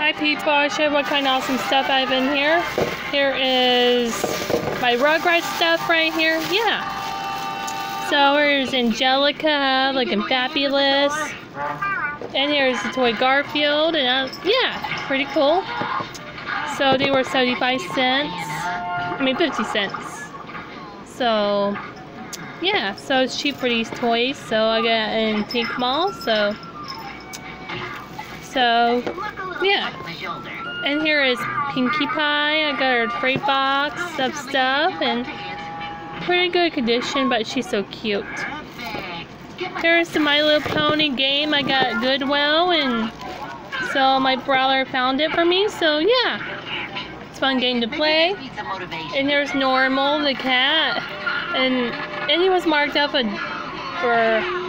Hi people, I'll show you what kind of awesome stuff I have in here. Here is my Rugrats stuff right here. Yeah. So here's Angelica, looking fabulous. And here's the toy Garfield, and yeah, pretty cool. So they were 75 cents. I mean 50 cents. So yeah, so it's cheap for these toys. So I got in Pink Mall. So so yeah. And here is Pinkie Pie. I got her freight box of stuff and pretty good condition, but she's so cute. Here's the My Little Pony game I got Goodwill, and so my brother found it for me. So yeah, it's fun game to play. And here's Nermal, the cat, and and he was marked up a, for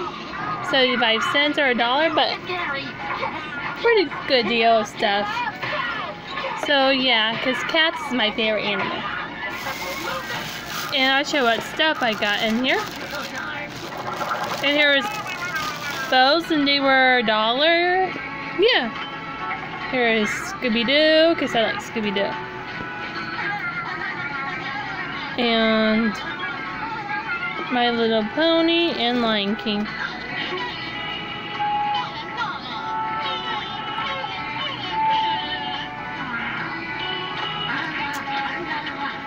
75 cents or a dollar, but pretty good deal of stuff. So yeah, because cats is my favorite animal. And I'll show what stuff I got in here. And here is bows, and they were a dollar. Yeah. Here is Scooby-Doo, because I like Scooby-Doo. And My Little Pony and Lion King.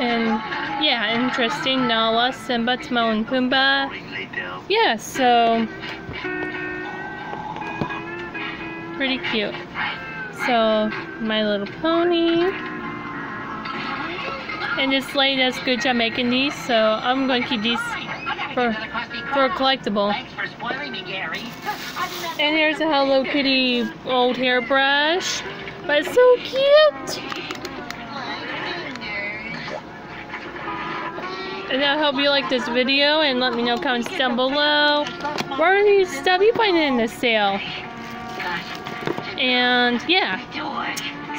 And yeah, interesting. Nala, Simba, Timon, and Pumbaa. Yeah, so pretty cute. So My Little Pony. And this lady does a good job making these, so I'm going to keep these for for a collectible. And here's a Hello Kitty old hairbrush, but it's so cute. And I hope you like this video and let me know comments down below. Where new stuff you find in the sale? And yeah.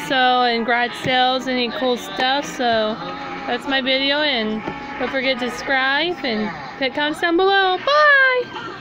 So and garage sales, any cool stuff. So that's my video and don't forget to subscribe and hit comments down below. Bye!